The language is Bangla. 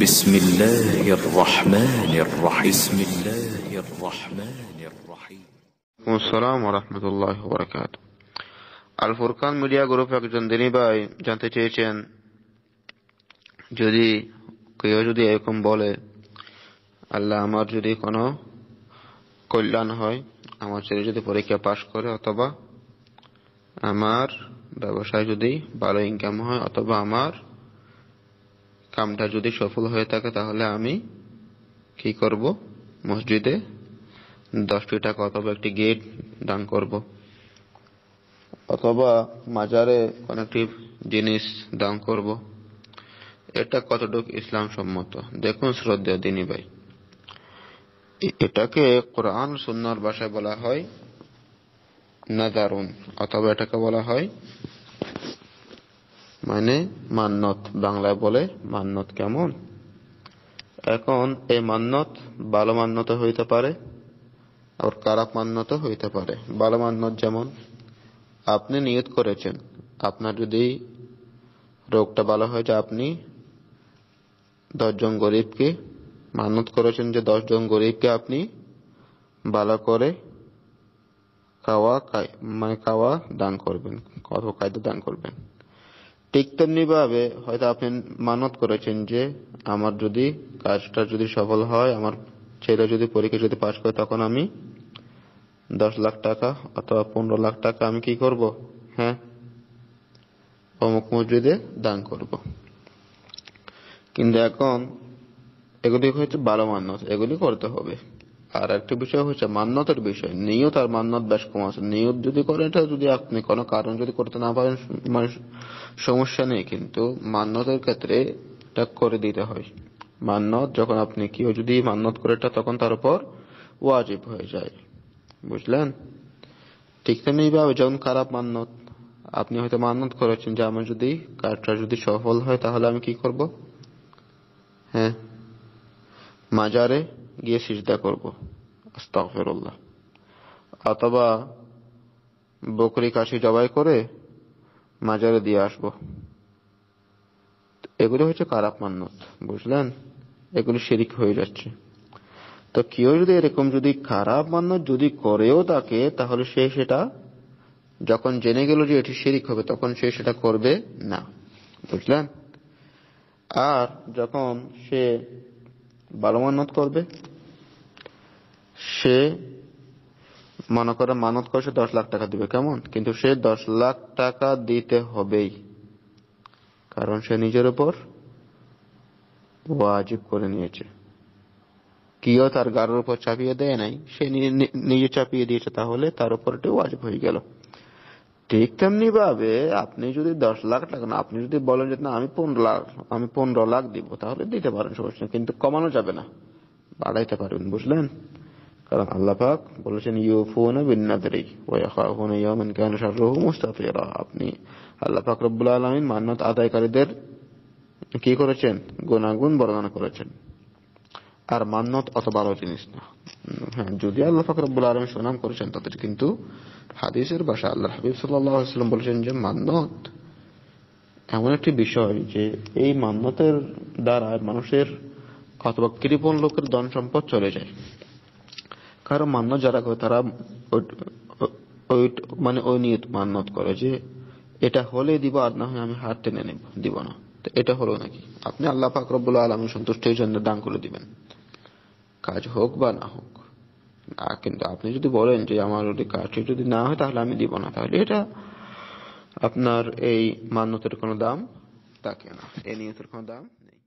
بسم الله الرحمن الرحيم بسم الله الرحمن الرحيم আসসালাম রহমতুল্লাহ বরকাত আল ফুরকান মিডিয়া গ্রুপ একজন দিনী ভাই জানতে চেয়েছেন যদি কেউ যদি এরকম বলে আল্লাহ আমার যদি কোনো কল্যাণ হয় আমার ছেলে যদি পরীক্ষা পাশ করে অথবা আমার ব্যবসায় যদি ভালো ইনকাম হয় অথবা আমার কামটা যদি সফল হয়ে থাকে, তাহলে আমি কি করব? মসজিদে দশটি টাকা অথবা একটি গেট দান করব। অথবা মাজারে কোন একটি জিনিস দান করব। এটা কতটুকু ইসলাম সম্মত? দেখুন শ্রদ্ধা দিনী ভাই। এটাকে কোরআন সুন্নার ভাষায় বলা হয় নাজারুন, অথবা এটাকে বলা হয় মানে মান্নত, বাংলায় বলে মান্নত কেমন? এখন এই মান্নত ভালো মান্নত হইতে পারে আর খারাপ মান্যতা হইতে পারে। ভালো মান্যত যেমন আপনি নিয়ত করেছেন, আপনার যদি রোগটা ভালো হয় যে আপনি দশজন গরিবকে মানত করেছেন যে দশজন গরিবকে আপনি ভালো করে খাওয়া মানে খাওয়া দান করবেন, কত খাদ্য দান করবেন। ঠিক তেমনি ভাবে হয়তো আপনি মানত করেছেন যে আমার যদি কাজটা যদি সফল হয়, আমার ছেলে যদি পরীক্ষা যদি পাশ করে, তখন আমি দশ লাখ টাকা অথবা পনেরো লাখ টাকা আমি কি করব? হ্যাঁ অমুক মসজিদে দান করব। কিন্তু এখন এগুলি হচ্ছে ভালো মান্যত এগুলি করতে হবে। আর একটা বিষয় হচ্ছে মান্যতের বিষয়। নিয়ত আর মান্যত বেশ কম আছে। নিয়ত যদি করেন, এটা যদি আপনি কোনো কারণ যদি করতে না পারেন মানে সমস্যা নেই। কিন্তু মান্যতের ক্ষেত্রে এটা করে দিতে হয়। মান্যত যখন আপনি কেউ যদি মান্যত করে এটা, তখন তার উপর ওয়াজিব হয়ে যায়। বুঝলেন? ঠিক তেমনি ভাবে যখন খারাপ মান্যত, আপনি হয়তো মান্যত করেছেন যে আমার যদি কাজটা যদি সফল হয়, তাহলে আমি কি করব? হ্যাঁ? মাজারে গিয়ে সিজদা করব। আস্তাগফিরুল্লাহ। অথবা বকরি কাশি জবাই করে মাজারে দিয়ে আসব। এগুলো হচ্ছে খারাপ মান্যত বুঝলেন? এগুলো শিরিক হয়ে যাচ্ছে। তো কেউ যদি এরকম যদি খারাপ মান্য যদি করেও তাকে তাহলে সে সেটা যখন জেনে গেল যে এটি শিরিক হবে, তখন সে সেটা করবে না, বুঝলেন? আর যখন সে ভালো মানত করবে সে মনে করে মানত করে সে দশ লাখ টাকা দিবে, কেমন? কিন্তু সে দশ লাখ টাকা দিতে হবেই। কারণ সে নিজের উপর ওয়াজিব করে নিয়েছে। কিও তার গাড়ির উপর চাপিয়ে দেয় নাই, সে নিজে চাপিয়ে দিয়েছে, তাহলে তার উপর এটা ওয়াজিব হয়ে গেল। ঠিক তেমনি ভাবে আপনি যদি দশ লাখ টাকা না আপনি যদি বলেন যে, না, আমি পনেরো লাখ, আমি পনেরো লাখ দিব, তাহলে দিতে পারেন, সমস্যা কিন্তু কমানো যাবে না। বাড়াইতে পারবেন, বুঝলেন? কারণ আল্লাহ পাক বলেছেন, ইউফুনা বিন নাদরি ওয়া ইয়াখাফুনা ইয়াওমান কানা আপনি আল্লাহ পাক রব্বুল আলামিন মান্নত আদায়কারীদের কি করেছেন? গুণাগুণ বর্ণনা করেছেন। আর মান্নত অত ভালো জিনিস না। হ্যাঁ যদি আল্লাহ ফাকরাবুল আলম সুনাম করেছেন, তাদের কিন্তু হাদিসের বাসা আল্লাহ হাবিব সাল্লাম বলেছেন যে, মান্নত এমন একটি বিষয় যে, এই মান্যতের দ্বারা মানুষের অথবা কৃপণ লোকের ধন সম্পদ চলে যায়। কারণ মান্য যারা করে, তারা ওই- মানে ওই নিয়ত মান্যত করে যে এটা হলে দিব আর না হয় আমি হাত টেনে নেব, দিব না। তো এটা হলো নাকি? আপনি আল্লাহ পাক রব্বুল আলমী সন্তুষ্টির জন্য দান করে দিবেন। কাজ হোক বা না হোক। কিন্তু আপনি যদি বলেন যে আমার যদি কাজটি যদি না হয়, তাহলে আমি দিব না। তাহলে এটা আপনার এই মান্যতের কোনো দাম থাকে না। এই নিয়তের কোনো দাম নেই।